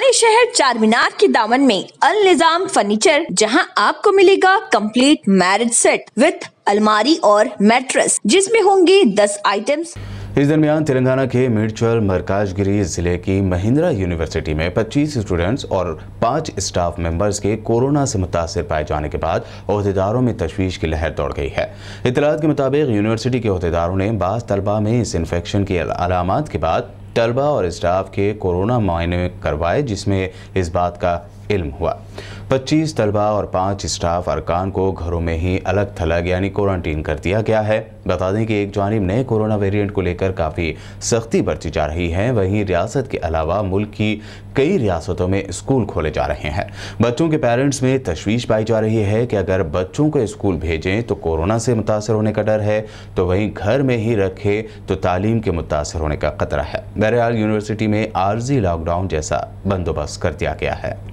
पुराने शहर चार मीनार के दामन में अल निज़ाम फर्नीचर, जहाँ आपको मिलेगा कंप्लीट मैरिज सेट विथ अलमारी और मैट्रेस जिसमें होंगे 10 आइटम्स इस दरमियान तेलंगाना के मिर्चुअल मरकाजगिरी ज़िले की महिंद्रा यूनिवर्सिटी में 25 स्टूडेंट्स और पाँच स्टाफ मेंबर्स के कोरोना से मुतासर पाए जाने के बाद अहदेदारों में तशवीश की लहर दौड़ गई है। इतलात के मुताबिक यूनिवर्सिटी के अहदेदारों ने बास तलबा में इस इन्फेक्शन की अलामत के बाद तलबा और स्टाफ के कोरोना मुआयने करवाए जिसमें इस बात का इल्म हुआ। 25 तलबा और पाँच स्टाफ अरकान को घरों में ही अलग थलग यानी क्वारंटीन कर दिया गया है। बता दें कि एक जानब नए कोरोना वेरिएंट को लेकर काफ़ी सख्ती बरती जा रही है। वहीं रियासत के अलावा मुल्क की कई रियासतों में स्कूल खोले जा रहे हैं। बच्चों के पेरेंट्स में तशवीश पाई जा रही है कि अगर बच्चों को स्कूल भेजें तो कोरोना से मुतासर होने का डर है। तो वहीं घर में ही रखे तो तालीम के मुतासर होने का खतरा है। बहरहाल, यूनिवर्सिटी में आर्जी लॉकडाउन जैसा बंदोबस्त कर दिया गया है।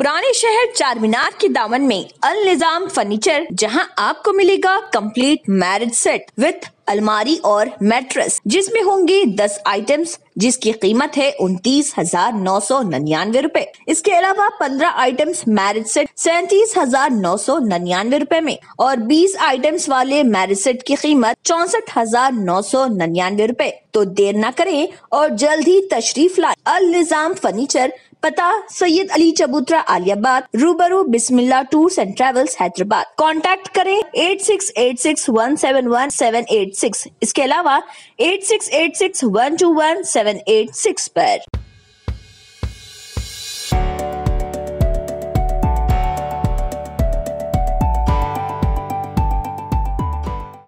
पुराने शहर चार मीनार के दामन में अल निज़ाम फर्नीचर, जहाँ आपको मिलेगा कंप्लीट मैरिज सेट विथ अलमारी और मैट्रेस जिसमें होंगे 10 आइटम्स जिसकी कीमत है उनतीस हज़ार नौ सौ निन्यानवे रूपए। इसके अलावा 15 आइटम्स मैरिज सेट सैतीस हज़ार नौ सौ निन्यानवे रूपए में, और 20 आइटम्स वाले मैरिज सेट की कीमत चौसठ हज़ार नौ सौ निन्यानवे रूपए। तो देर न करें और जल्द ही तशरीफ़ लाए। अल निज़ाम फर्नीचर पता, सैयद अली चबूतरा आलियाबाद, रूबरू Bismillah tours and travels Hyderabad. Contact करें eight six eight six one seven one seven eight six. इसके अलावा eight six eight six one two one seven eight six पर।